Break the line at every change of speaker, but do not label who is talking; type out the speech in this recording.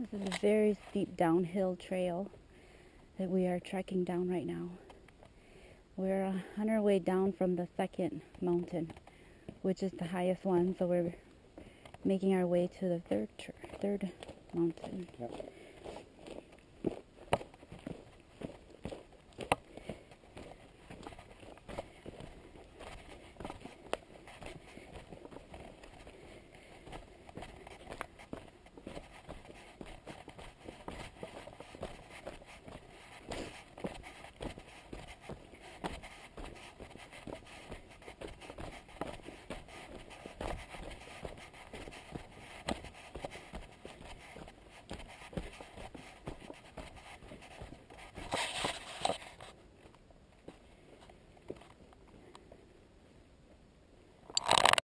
This is a very steep downhill trail that we are trekking down right now. We're on our way down from the second mountain, which is the highest one, so we're making our way to the third third mountain.
Yep.